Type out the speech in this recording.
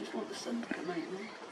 just want the sun to come out now.